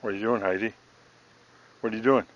What are you doing, Heidi? What are you doing?